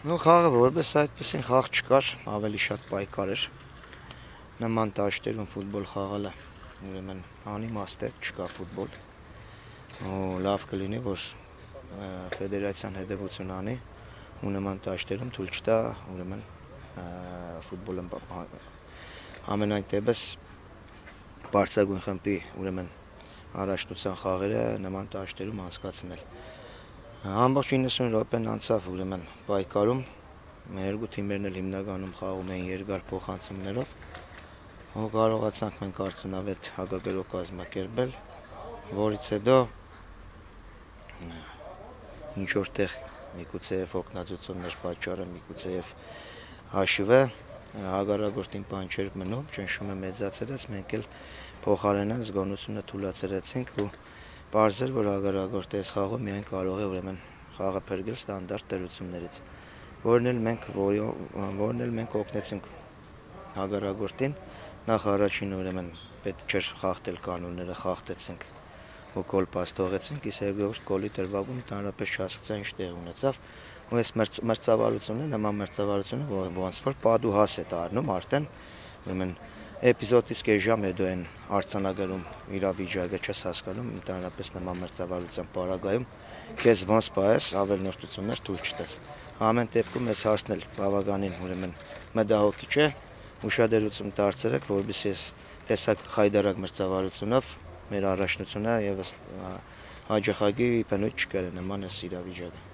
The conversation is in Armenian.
Ну խաղը որպես այդպեսին խաղ չկար, ավելի շատ պայքար էր։ Նման դաշտերում ֆուտբոլ խաղալը ուրեմն անիմաստ է, չկա ֆուտբոլ։ Ու լավ կլինի, որ ֆեդերացիան հետևություն անի ու նման դաշտերում թույլ չտա ուրեմն ֆուտբոլը ամենայն դեպս բարձրագույն խմբի ուրեմն առաջնության խաղերը նման դաշտերում անցկացնել։ Ամբողջ 90 րոպեն անցավ ուրեմն պայքարում։ Մեր երկու թիմերն էլ հիմնականում խաղում էին երկար փոխանցումներով։ Ու կարողացանք մենք արդյունավետ հակակերով կազմակերպել, որից հետո ինչ որտեղ միգուցեև օգնածություններ պատճառը միգուցեև հաշիվը հագարագործին բան չէր մնում, ճնշումը մեծացրեց, մենք էլ փոխարենը զգոնությունը թույլատրեցինք ու բարձր որ հագարագորտը այս խաղում միայն կարող է ուրեմն խաղը փրկել ստանդարտ դերություններից, որն էլ մենք որն էլ մենք օգնեցինք հագարագործին նախ առաջին ուրեմն պետք չէր խախտել կանոնները, խախտեցինք ու գոլ պաստողեցինք, իսկ երկրորդ գոլի դրվագում ընդհանրապես չհասկացա ինչ տեղ ունեցավ ու այս մրցավարությունը, նման մրցավարությունը ոնց որ պատուհաս է դառնում արդեն ուրեմն էպիզոդից կես ժամ հետո են արցանագրում իրավիճակը չես հասկանում ընդհանրապես նման մրցավարության պարագայում քեզ ոնց պայես ավելնորդություններ թույլ չտես ամեն դեպքում այս հարցն էլ բավականին ուրեմն մտահոգիչ է ուշադրություն դարձրեք որովհետեւ ես տեսակ խայդարակ մրցավարությունով մեր առաջնությունը եւս հաջողակի բնույթ չկար նման էս իրավիճակը